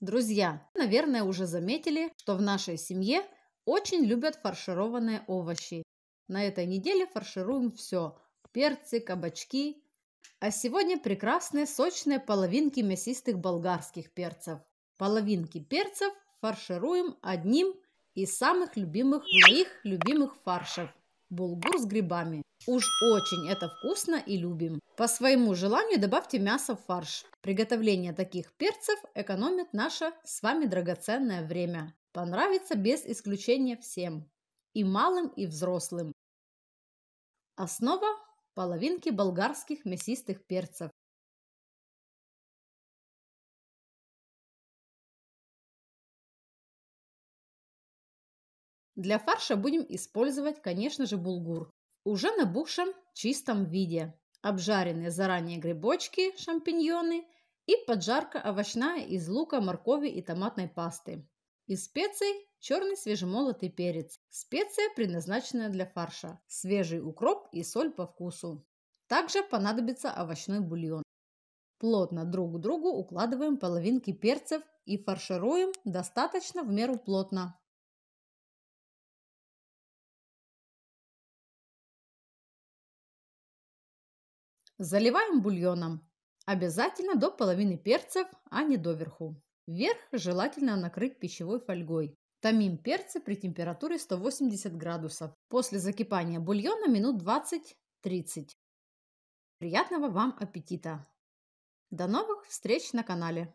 Друзья, наверное, уже заметили, что в нашей семье очень любят фаршированные овощи. На этой неделе фаршируем все – перцы, кабачки. А сегодня прекрасные сочные половинки мясистых болгарских перцев. Половинки перцев фаршируем одним из самых любимых моих любимых фаршев – булгур с грибами. Уж очень это вкусно и любим. По своему желанию добавьте мясо в фарш. Приготовление таких перцев экономит наше с вами драгоценное время. Понравится без исключения всем. И малым, и взрослым. Основа – половинки болгарских мясистых перцев. Для фарша будем использовать, конечно же, булгур уже набухшем чистом виде. Обжаренные заранее грибочки, шампиньоны и поджарка овощная из лука, моркови и томатной пасты. Из специй черный свежемолотый перец. Специя, предназначенная для фарша. Свежий укроп и соль по вкусу. Также понадобится овощной бульон. Плотно друг к другу укладываем половинки перцев и фаршируем достаточно в меру плотно. Заливаем бульоном. Обязательно до половины перцев, а не доверху. Вверх желательно накрыть пищевой фольгой. Томим перцы при температуре 180 градусов. После закипания бульона минут 20-30. Приятного вам аппетита! До новых встреч на канале!